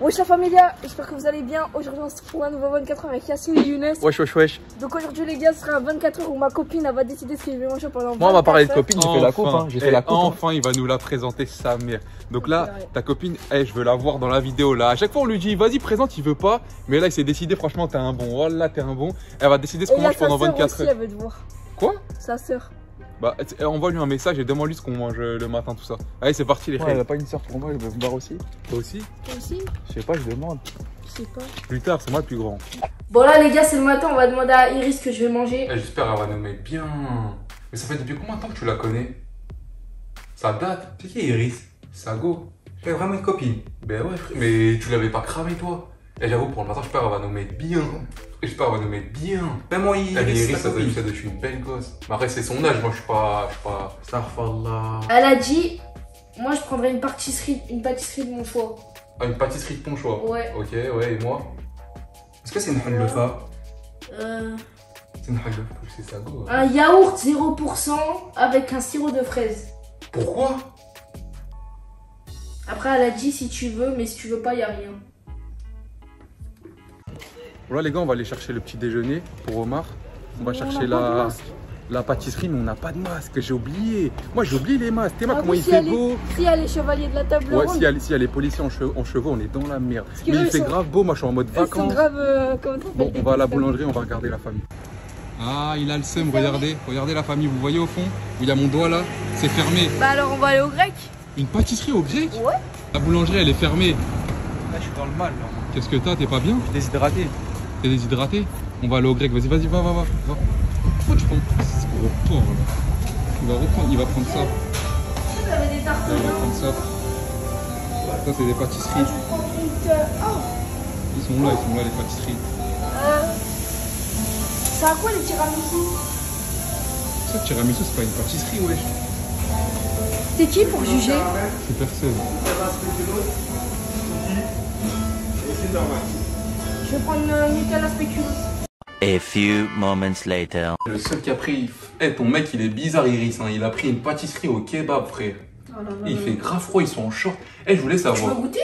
Wesh la familia, j'espère que vous allez bien. Aujourd'hui on se retrouve pour un nouveau 24 heures avec Yassine et Younes. Wesh, wesh, wesh. Donc aujourd'hui les gars, ce sera un 24 heures où ma copine elle va décider ce que je vais manger pendant Moi, on va parler de 24 heures. copine, j'ai fait la coupe. Hein. J'ai fait Et la coupe. hein. Enfin, il va nous la présenter sa mère. Donc là, Ouais. ta copine, eh, je veux la voir dans la vidéo là. À chaque fois, on lui dit, vas-y, présente, il veut pas. Mais là, il s'est décidé, franchement, t'es un bon. Voilà, t'es un bon. Elle va décider ce qu'on mange pendant sœur 24 aussi, heures. elle veut te voir. Quoi? Sa sœur. Bah, t- envoie-lui un message et demande-lui ce qu'on mange euh, le matin, tout ça. Allez, c'est parti, les Ouais, frères. elle a pas une soeur pour moi, elle veut me voir aussi. Toi aussi Toi aussi Je sais pas, je demande. Je sais pas. Plus tard, c'est moi le plus grand. Bon là les gars, c'est le matin, on va demander à Iris ce que je vais manger. Eh, J'espère qu'elle va nous mettre bien. Mais ça fait depuis combien de temps que tu la connais? Ça date. C'est qui Iris? Ça go. C'est vraiment une copine. Ben ouais, frère. Mais tu l'avais pas cramé, toi? Et j'avoue, pour le matin, j'espère qu'elle va nous mettre bien. J'espère qu'elle va nous mettre bien. Ben moi Iris, Elle est c'est Iris, ça doit être une belle gosse. Mais après, c'est son âge, moi je suis pas. Je suis pas. Astaghfirullah. Elle a dit, moi je prendrais une pâtisserie, une pâtisserie de mon choix. Ah, une pâtisserie de ton choix. Ouais. Ok, ouais, et moi? Est-ce que c'est une hallefa Euh, C'est une hague c'est ça go. un yaourt 0% avec un sirop de fraise. Pourquoi? Après elle a dit si tu veux, mais si tu veux pas, y a rien. Voilà, les gars, on va aller chercher le petit déjeuner pour Omar. On va chercher la, la pâtisserie, mais on n'a pas de masque. J'ai oublié. Moi, j'ai oublié les masques. T'es Ah comment oui, il si fait est- beau. Si elle est chevalier de la table Ouais, ronde, si elle, si elle est policier en, cheveux, on est dans la merde. Mais il fait sont- grave beau, moi je suis en mode sont vacances. grave euh, comment Bon, on va à la boulangerie, on va regarder la famille. Ah, il a le seum, regardez. Regardez la famille, vous voyez au fond où il y a mon doigt là C'est fermé. Bah alors on va aller au grec Une pâtisserie au grec Ouais. La boulangerie, elle est fermée. Là, je suis dans le mal, là. Qu'est-ce que t'as T'es pas bien Je suis déshydraté. T'es déshydraté On va aller au grec. Vas-y, vas-y, va, va, va. va. Pourquoi tu prends ce gros porc là Il va reprendre, il va prendre ça. Vous avez des tartes Là, il va prendre ça. Ça, c'est des pâtisseries. Ils sont là, ils sont là, les pâtisseries. Euh, Ça a quoi les tiramisu? Ça, tiramisu, c'est pas une pâtisserie, wesh. T'es qui pour juger? C'est personne. Je vais prendre une Nutella spéculoos. A few moments later. Le seul qui a pris. Eh, ton mec, il est bizarre, Iris. Hein. Il a pris une pâtisserie au kebab, frère. Oh là là Il là fait grave froid, ils sont en short. Eh, je voulais Tu veux savoir. goûter?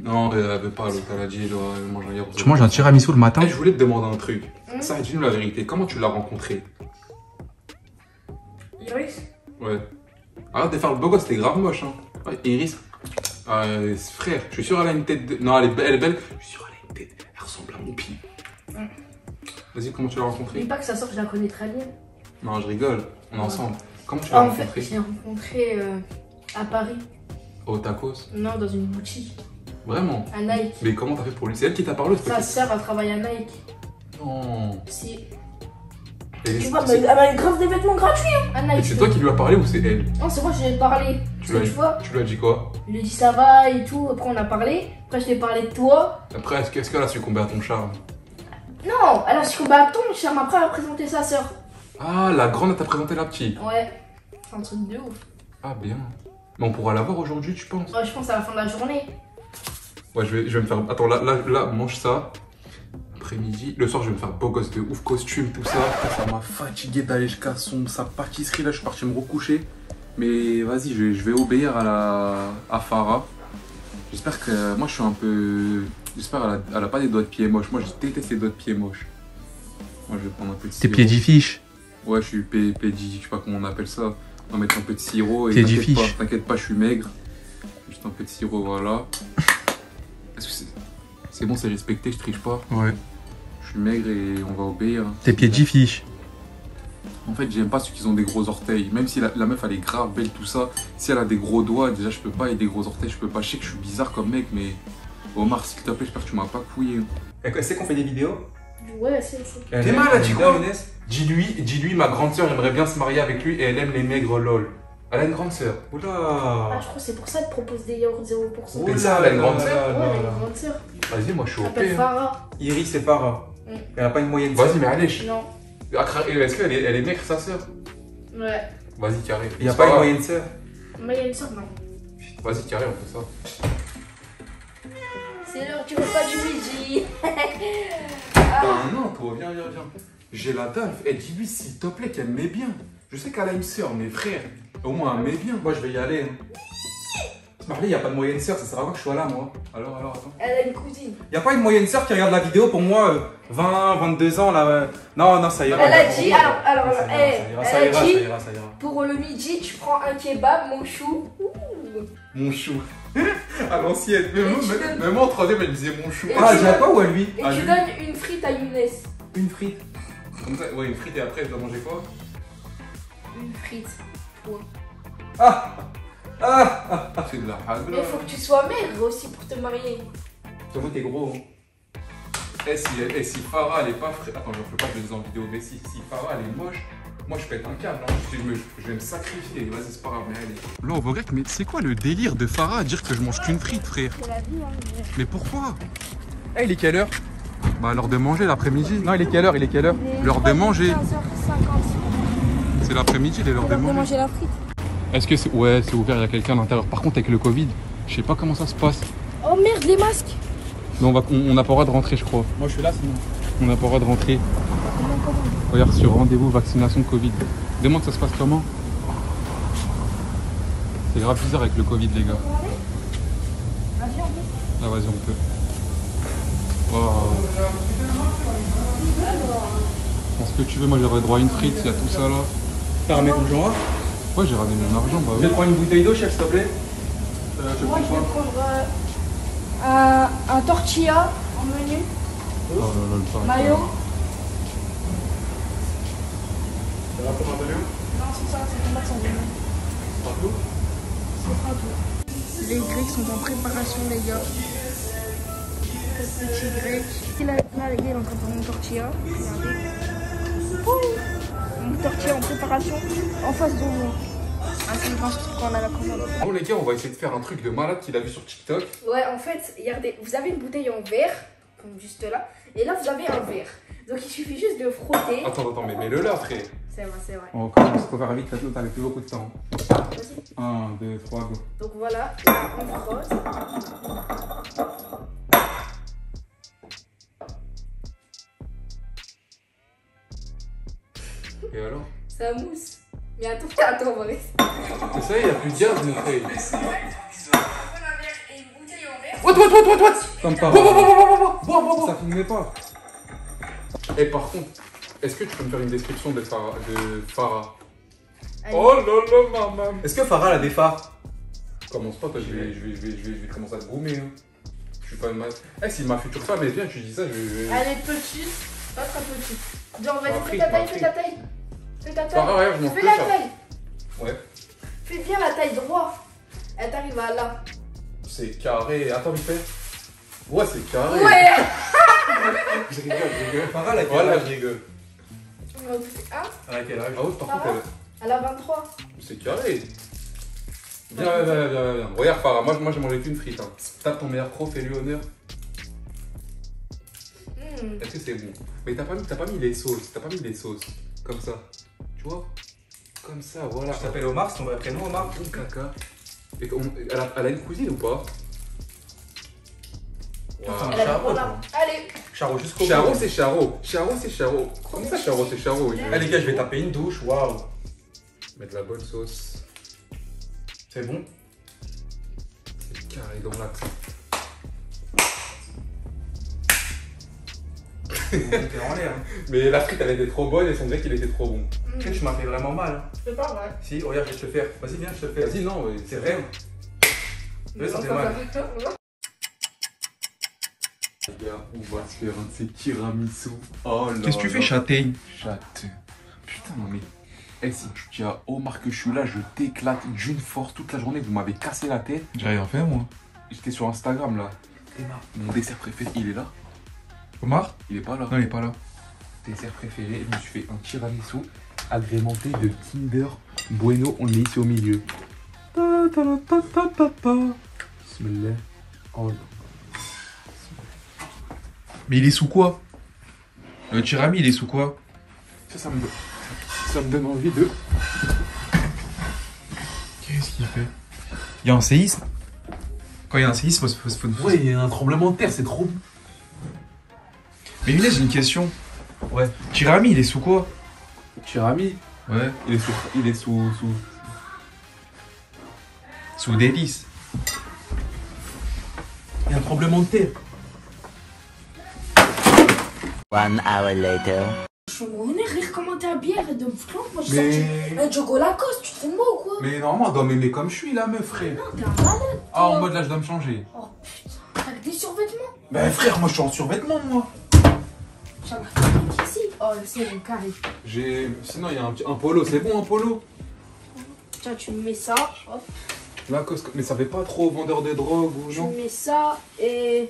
Non, euh, elle veut pas, elle manger un yaourt. Tu manges un tiramisu le matin? Eh, je voulais te demander un truc. Hum. Ça, dis-nous la vérité. Comment tu l'as rencontré? Iris? Ouais. Arrête de faire le beau gosse, t'es grave moche, hein. Ouais, Iris. Ah, euh, frère, je suis sûr elle a une tête de. Non, elle est belle, elle est belle. Je suis sûr Vas-y, comment tu l'as Dis rencontré pas que sa soeur, je la connais très bien. Non, je rigole. On est ensemble. Comment tu l'as Ah, en fait, rencontré je l'ai rencontré euh, à Paris. Au tacos Non, dans une boutique. Vraiment À Nike. Mais comment t'as fait pour lui? C'est elle qui t'a parlé Sa sœur, elle travaille à Nike. Non. Si. Et Tu vois, elle a grave des vêtements gratuits hein, à et Nike. c'est toi qui lui as parlé ou c'est elle? Non, c'est moi, je lui ai parlé. Tu vois, Tu lui as dit quoi? je lui ai dit ça va et tout. Après, on a parlé. Après, je t'ai parlé de toi. Après, est-ce qu'elle a succombé à ton charme? Non, elle a succombé à ton charme. Après, elle a présenté sa sœur. Ah, la grande, elle t'a présenté la petite. Ouais. C'est un truc de ouf. Ah, bien. Mais on pourra la voir aujourd'hui, tu penses? Ouais, je pense à la fin de la journée. Ouais, je vais, je vais me faire. Attends, là, là, là, mange ça. Après-midi. Le soir, je vais me faire beau gosse de ouf, costume, tout ça. Ça m'a fatigué d'aller jusqu'à son, sa pâtisserie. Là, je suis parti me recoucher. Mais vas-y, je, vais- je vais obéir à la à Farah. J'espère que. Moi, je suis un peu. J'espère qu'elle a, elle a pas des doigts de pied moches. Moi, je déteste les doigts de pied moches. Moi, je vais prendre un peu de T'es sirop. pieds fiche. Ouais, je suis P- je sais pas comment on appelle ça. On va mettre un peu de sirop et t'inquiète pas, fiche. t'inquiète pas, je suis maigre. Juste un peu de sirop, voilà. Est-ce que c'est c'est bon, c'est respecté, je triche pas. Ouais. Je suis maigre et on va obéir. T'es pieds fiche. En fait, j'aime pas ceux qui ont des gros orteils. Même si la, la meuf elle est grave belle, tout ça. Si elle a des gros doigts, déjà je peux pas. Et des gros orteils, je peux pas. Je sais que je suis bizarre comme mec, mais. Omar, s'il te plaît, j'espère que tu m'as pas couillé. C'est qu'on fait des vidéos Ouais, c'est c'est. T'es mal, elle a dit quoi Dis-lui, dis-lui, ma grande sœur aimerait bien se marier avec lui et elle aime les maigres lol. Elle a une grande sœur. Ah, Oula je crois que c'est pour ça qu'elle propose des yaourts 0%. Mais ça, elle a une grande Ouais, sœur elle a une grande sœur. Vas-y, moi je suis Elle au hein. Farah. Iris et Farah. Mm. Elle a pas une moyenne. Vas-y, mais allez. Non. Est-ce qu'elle est, elle est maigre, sa sœur? Ouais. Vas-y, carré. Il y a pas une moyenne sœur? Mais il y a une sœur, non. Vas-y, carré, on fait ça. C'est l'heure du repas du midi. Ah non, toi, viens, viens, viens. J'ai la dalle. Et dis-lui, s'il te plaît, qu'elle m'aime bien. Je sais qu'elle a une sœur, mais frère, au moins, elle m'aime bien. Moi je vais y aller. hein. Marley, y a pas de moyenne sœur, ça sert à quoi que je sois là, moi Alors, alors, attends. Elle a une cousine. Y a pas une moyenne sœur qui regarde la vidéo pour moi, euh, 20, 22 ans là. euh, Non, non, ça ira. Elle a dit, alors, alors, Ça ira, ça ira, ça ira, ça ira, pour le midi, tu prends un kebab, mon chou. Ouh. Mon chou. à l'ancienne. Et Même, même- en troisième, elle disait mon chou. Et Ah, j'ai toi ou à lui Et Ah, tu lui. donnes une frite à Younes. Une frite. Comme ça, ouais, une frite et après, je dois manger quoi? Une frite. Ah Ah C'est de la hague Mais il faut que tu sois maigre aussi pour te marier. Toi, t'es gros. hein. Eh, si, eh, si Farah elle est pas frais. Attends, je ne pas que je le dise en vidéo, mais si, si Farah elle est moche, moi je pète un câble. Hein. Je, me- je vais me sacrifier. Vas-y, c'est pas grave, mais allez. Là, au grec, mais c'est quoi le délire de Farah à dire que je mange qu'une frite, frère? C'est la vie, hein. Mais pourquoi? Eh, il est quelle heure? Bah, l'heure de manger l'après-midi. Non, il est quelle heure? Il est quelle heure? L'heure de manger. 15h50. C'est l'après-midi, l'heure de L'heure de manger. manger la frite. Est-ce que c'est. Ouais, c'est ouvert, il y a quelqu'un à l'intérieur. Par contre, avec le Covid, je sais pas comment ça se passe. Oh merde, les masques. Mais on va- on on n'a pas le droit de rentrer, je crois. Moi, je suis là sinon. On n'a pas le droit de rentrer. Comment, comment Regarde sur rendez-vous vaccination Covid. Demande ça se passe comment? C'est grave bizarre avec le Covid les gars. Avion, Ah vas-y on peut. Ce que tu veux, moi j'aurais droit à une frite, il y a tout ça là. T'as ton joint Ouais j'ai ramené mon argent, bah Je vais prendre une bouteille d'eau, chef, s'il te plaît. Euh, je Moi, prends je vais quoi prendre euh, un, un tortilla en menu, Oh là là, le pain. mayo. Ça va pour un peu Non, c'est ça, c'est tomate sans limon. Partout C'est pas tout. Les grecs sont en préparation, les gars. Le petit grec. Là, là, les gars, il est en train de faire une tortilla. Regardez. Ouh. Une tortilla en préparation en face de. Ah, commande. Bon les gars, on va essayer de faire un truc de malade qu'il a vu sur TikTok. Ouais, en fait, regardez, vous avez une bouteille en verre, comme juste là, et là vous avez un verre. Donc il suffit juste de frotter. Attends, attends, mais mets-le là frère. C'est vrai, c'est vrai. On commence, faut faire vite, t'as t'avais plus beaucoup de temps. Vas-y. 1, 2, 3, go. Donc voilà, là, on frotte. Et alors? Ça mousse. Mais attends, attends, Boris. Ça, il n'y a plus de gaz, mon frère. What, what, what, what, what Comme par Bois, bois, bois, bois, bois, bois, bois, bois Ça filmait pas. Et par contre, est-ce que tu peux me faire une description de Farah, de Farah? Oh là là, maman Est-ce que Farah a des phares? Commence pas, toi, je vais, je, vais, je, vais, je, vais, je vais commencer à te goumer. Hein. Je suis pas une ma... Eh, si ma future femme est bien, tu dis ça, je vais. Elle est petite, pas très petite. Genre, vas-y, fais ta taille, fais ta taille. Fais ta taille. Je m'en Fais la ça. taille. Ouais. Fais bien la taille droite. Elle t'arrive à là. C'est carré. Attends, vite fait. Ouais, c'est carré. Ouais Je rigole, je rigole. A Voilà, je rigole. On va goûter un. Elle a quel âge Ah ouais, par contre, elle- Elle a 23. c'est carré. Viens, viens, viens, viens, viens. Regarde, Farah, moi, moi j'ai mangé qu'une frite. Hein. Tape ton meilleur pro, fais-lui honneur. Hmm. Est-ce que c'est bon? Mais t'as pas, mis- t'as pas mis les sauces, t'as pas mis les sauces. Comme ça. Tu vois Comme ça, voilà. Je t'appelle Omar, c'est ton vrai prénom, Omar Bon caca. Et on- elle, a, elle a une cousine ou pas? Putain. Elle a Charo. Allez Charo jusqu'au Charo, c'est Charo. Charo, c'est Charo. Comment ça, Charo, c'est Charo oui. Eh les gars, je vais taper une douche, waouh. Mettre de la bonne sauce. C'est bon? C'est carré dans l'axe. En l'air. hein. Mais la frite, elle était trop bonne et son grec, il était trop bon. Tu sais, tu m'as fait vraiment mal. hein. C'est pas vrai. Si, regarde, je vais te le faire. Vas-y, viens, je te le fais. Vas-y, non, mais C'est vrai Oui, ça fait mal. Les gars, on va se faire un de ces tiramisu. Oh là Qu'est-ce que tu fais, châtaigne Chatte. Putain, non mais. Eh, si tu dis à Omar que je suis là, je t'éclate d'une force toute la journée. Vous m'avez cassé la tête. J'ai rien fait, moi. J'étais sur Instagram là. Mon dessert préféré, il est là Omar Il est pas là Non, il est pas là. Dessert préféré, je me suis fait un tiramisu agrémenté de Kinder Bueno. On le met ici au milieu. Ta ta ta ta ta ta. Bismillah. Oh. Mais il est sous quoi? Le tirami, il est sous quoi? Ça, ça me, ça me donne envie de. Qu'est-ce qu'il fait? Il y a un séisme? Quand il y a un séisme, faut, faut, faut... Ouais, il y a un tremblement de terre, c'est trop. Mais Younes, j'ai une question. Ouais. Tirami, il est sous quoi? Tirami, Ouais. il est sous. Il est sous. sous... Sous délice. Il y a un tremblement de terre. One hour later. Je suis mon rire comment t'es habillé, arrête de me flanquer. Moi, je Mais- sorti un jogo Lacoste, tu te fous de moi ou quoi? Mais normalement, on doit m'aimer comme je suis, la meuf, frère. Non, t'es un malade. Ah, en mode là, je dois me changer. Oh putain, t'as que des survêtements? Ben, frère, moi, je suis en survêtement, moi. Ici. Oh, c'est mon carré. J'ai. Sinon, il y a un, petit- un polo, c'est bon, un polo? Tiens, tu me mets ça. Hop, Lacoste, mais ça fait pas trop vendeur de drogue ou tu non? me mets ça et.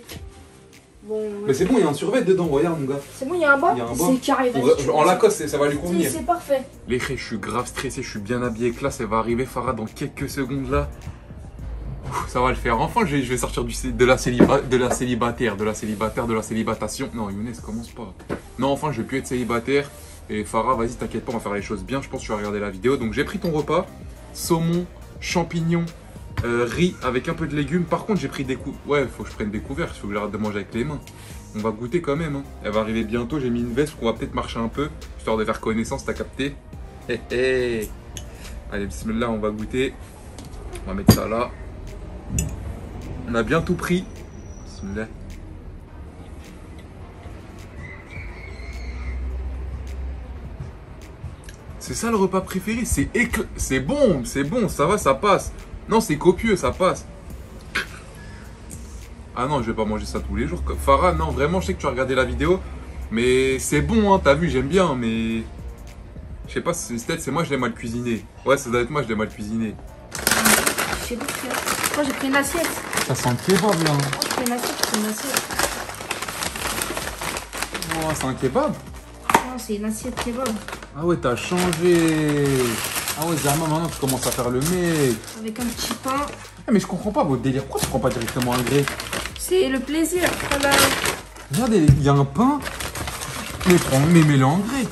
Bon. Mais c'est bon, il y a un survêt dedans, regarde, mon gars. C'est bon, il y a un bas? Il y a un bas. C'est carré, vas-y. En- tu. Lacoste, c'est- ça va lui convenir. C'est parfait. Les je suis grave stressé, je suis bien habillé classe, elle va arriver Farah dans quelques secondes là. Ça va le faire. Enfin, je vais, sortir de, la de la célibataire, de la célibataire, de la célibatation. Non, Younes, commence pas. Non, enfin, je vais plus être célibataire. Et Farah, vas-y, t'inquiète pas, on va faire les choses bien. Je pense que tu vas regarder la vidéo. Donc, j'ai pris ton repas saumon, champignons, euh, riz avec un peu de légumes. Par contre, j'ai pris des coups. Ouais, faut que je prenne des couverts. Faut que j'arrête de manger avec les mains. On va goûter quand même. hein. Elle va arriver bientôt. J'ai mis une veste qu'on va peut-être marcher un peu, histoire de faire connaissance. T'as capté? Hé hé Allez, bismillah, on va goûter. On va mettre ça là. On a bien tout pris. C'est ça le repas préféré, c'est bon, c'est bon, ça va, ça passe. Non, c'est copieux, ça passe. Ah non, je vais pas manger ça tous les jours. Farah, non, vraiment, je sais que tu as regardé la vidéo, mais c'est bon, hein, t'as vu, j'aime bien, mais je sais pas, peut-être c'est moi je l'ai mal cuisiné. Ouais, ça doit être moi je l'ai mal cuisiné. Moi, j'ai pris une assiette. Ça sent le kebab là. Moi, j'ai pris une assiette, j'ai pris une assiette. Oh, c'est un kebab. Non, c'est une assiette kebab. Ah ouais, t'as changé. Ah ouais, Zama, maintenant tu commences à faire le mec. Avec un petit pain. Ah, mais je comprends pas votre délire. Pourquoi tu prends pas directement un grec? C'est le plaisir. Voilà. Regardez, il y a un pain. Mais prends, mais mets-le en grec.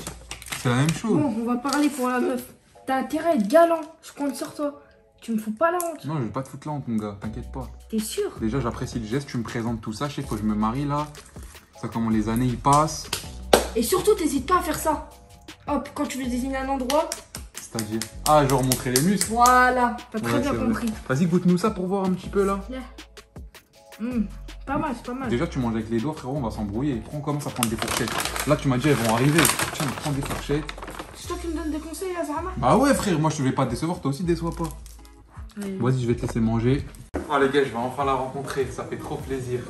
C'est la même chose. Bon, on va parler pour la meuf. T'as intérêt à être galant. Je compte sur toi. Tu me fous pas la honte. Non, je vais pas te foutre la honte, mon gars. T'inquiète pas. T'es sûr? Déjà, j'apprécie le geste. Tu me présentes tout ça. Je sais que je me marie là. Ça, comment les années ils passent. Et surtout, t'hésites pas à faire ça. Hop, quand tu veux désigner un endroit. C'est-à-dire? Ah, je vais remontrer les muscles. Voilà. T'as très Ouais, bien compris. Vas-y, goûte-nous ça pour voir un petit peu là. Hum, Pas mal, c'est pas mal. Déjà, tu manges avec les doigts, frérot, on va s'embrouiller. Prends, on commence à prendre des fourchettes. Là, tu m'as dit, elles vont arriver. Tiens, prends des fourchettes. C'est toi qui me donnes des conseils, là, Bah ouais, frère, moi je vais pas te décevoir, toi aussi déçois pas. Vas-y, je vais te laisser manger. Oh les gars, je vais enfin la rencontrer, ça fait trop plaisir.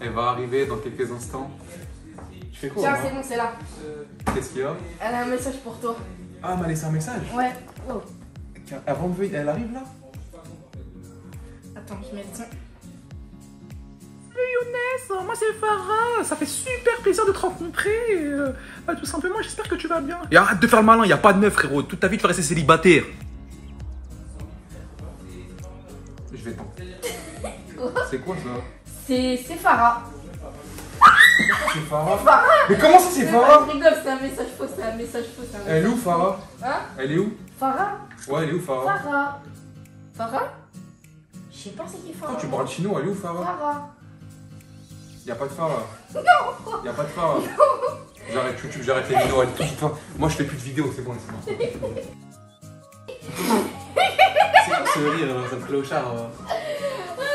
Elle va arriver dans quelques instants. Tu fais quoi Tiens, moi c'est bon, c'est là. Qu'est-ce qu'il y a Elle a un message pour toi. Ah, elle m'a laissé un message. Ouais. Oh. Avant de elle arrive là Attends, je mets le son. Younes, moi c'est Farah, ça fait super plaisir de te rencontrer. euh, bah, tout simplement, j'espère que tu vas bien. Et arrête de faire le malin, y a pas de meuf, frérot. Toute ta vie, tu vas rester célibataire. C'est quoi ça C'est Farah. C'est Farah Mais comment ça, c'est Farah Je rigole, c'est un message faux, c'est un message faux. c'est un Elle est où, message Farah faux. Hein Elle est où Farah Ouais, elle est où, Farah Farah. Farah Je sais pas c'est qui Farah. Quand tu parles chinois, elle est où, Farah Farah. Y a pas de Farah. Non Y a pas de Farah. J'arrête YouTube, j'arrête les vidéos. Moi, je fais plus de vidéos, c'est bon, c'est bon. Ça me clochard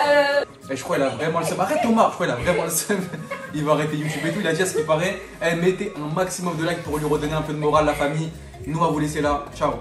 Euh, Et je crois qu'elle a vraiment le seum. Arrête Thomas, je crois qu'elle a vraiment le seum. Il va arrêter YouTube et tout. Il a dit à ce qui paraît, eh, mettez un maximum de likes pour lui redonner un peu de morale, la famille. Nous, on va vous laisser là. Ciao.